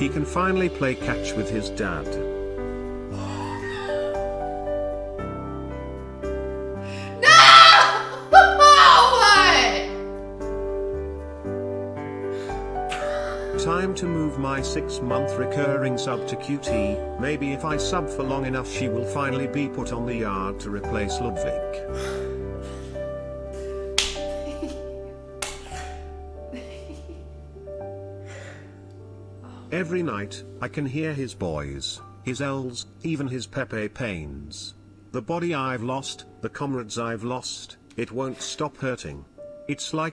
He can finally play catch with his dad. Time to move my 6 month recurring sub to QT, maybe if I sub for long enough she will finally be put on the yard to replace Ludwig. Every night, I can hear his boys, his L's, even his Pepe pains. The body I've lost, the comrades I've lost, it won't stop hurting. It's like